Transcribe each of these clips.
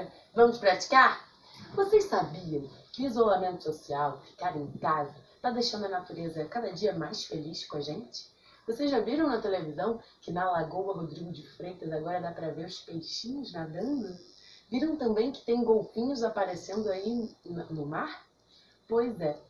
yoga. Vamos praticar? Vocês sabiam que o isolamento social, ficar em casa, está deixando a natureza cada dia mais feliz com a gente? Vocês já viram na televisão que na Lagoa Rodrigo de Freitas agora dá para ver os peixinhos nadando? Viram também que tem golfinhos aparecendo aí no mar? Pois é,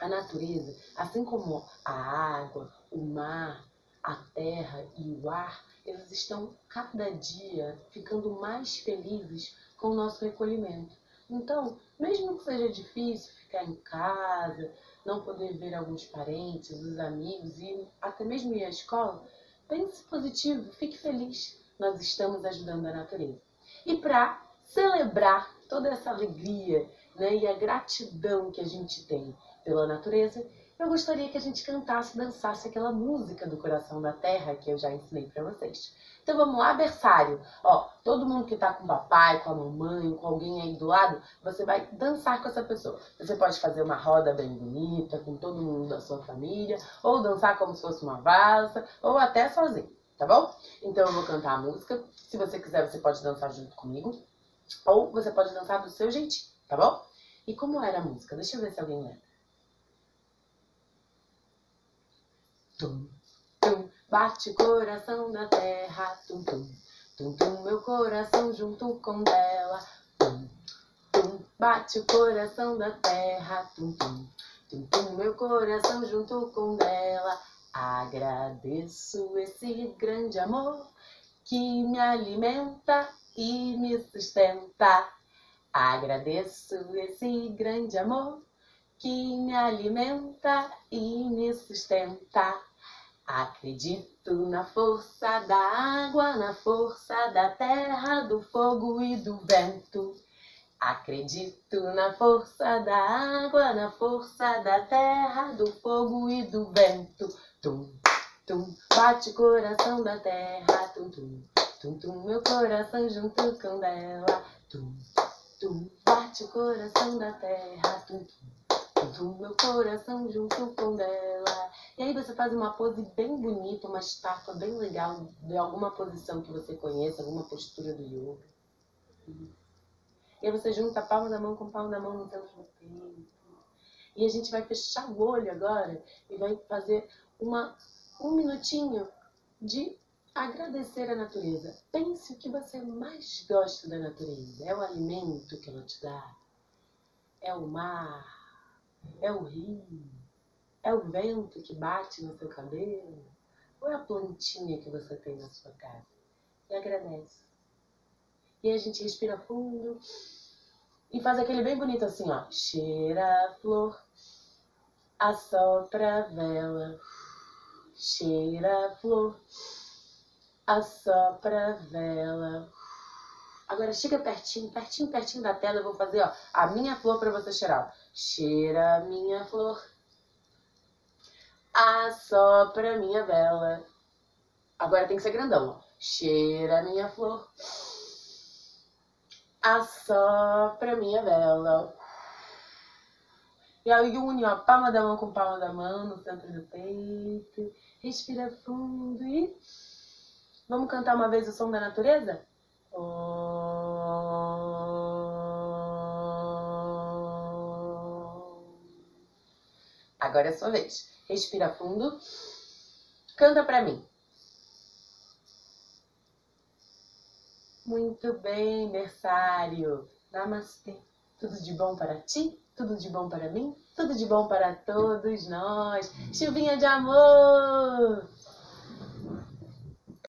a natureza, assim como a água, o mar, a terra e o ar, eles estão cada dia ficando mais felizes com o nosso recolhimento. Então, mesmo que seja difícil ficar em casa, não poder ver alguns parentes, os amigos e até mesmo ir à escola, pense positivo, fique feliz. Nós estamos ajudando a natureza. E para celebrar toda essa alegria né, e a gratidão que a gente tem pela natureza, eu gostaria que a gente cantasse, dançasse aquela música do coração da terra que eu já ensinei para vocês. Então vamos lá, berçário. Ó, todo mundo que tá com o papai, com a mamãe, com alguém aí do lado, você vai dançar com essa pessoa. Você pode fazer uma roda bem bonita com todo mundo da sua família, ou dançar como se fosse uma valsa, ou até sozinho, tá bom? Então eu vou cantar a música. Se você quiser, você pode dançar junto comigo, ou você pode dançar do seu jeitinho, tá bom? E como era a música? Deixa eu ver se alguém lembra. Tum, tum, bate o coração na terra, tum, tum, tum, tum, meu coração junto com dela, tum, tum, bate o coração da terra, tum, tum, tum, tum, meu coração junto com dela. Agradeço esse grande amor que me alimenta e me sustenta. Agradeço esse grande amor que me alimenta e me sustenta. Acredito na força da água, na força da terra, do fogo e do vento. Acredito na força da água, na força da terra, do fogo e do vento. Tum, tum, bate o coração da terra, tum, tum, tum, tum, meu coração junto com dela. Tum, tum, bate o coração da terra, tum, tum, tum, meu coração junto com dela. E aí você faz uma pose bem bonita, uma estátua bem legal de alguma posição que você conheça, alguma postura do yoga. E aí você junta a palma da mão com a palma da mão no centro do peito. E a gente vai fechar o olho agora e vai fazer uma, um minutinho de agradecer a natureza. Pense o que você mais gosta da natureza. É o alimento que ela te dá? É o mar? É o rio? É o vento que bate no seu cabelo? Ou é a plantinha que você tem na sua casa? E agradece. E a gente respira fundo e faz aquele bem bonito assim, ó. Cheira a flor, assopra a vela. Cheira a flor, assopra a vela. Agora chega pertinho, pertinho, pertinho da tela. Eu vou fazer, ó, a minha flor para você cheirar. Cheira a minha flor assopra minha vela. Agora tem que ser grandão. Cheira minha flor, assopra minha vela. E aí une a palma da mão com palma da mão no centro do peito. Respira fundo e vamos cantar uma vez o som da natureza? Agora é a sua vez. Respira fundo. Canta para mim. Muito bem, berçário. Namastê. Tudo de bom para ti? Tudo de bom para mim? Tudo de bom para todos nós. Chuvinha de amor!